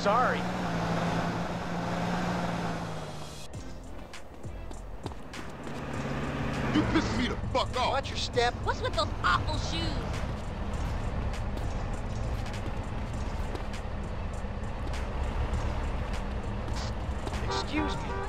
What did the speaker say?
Sorry. You pissing me the fuck off. Watch your step. What's with those awful shoes? Excuse me.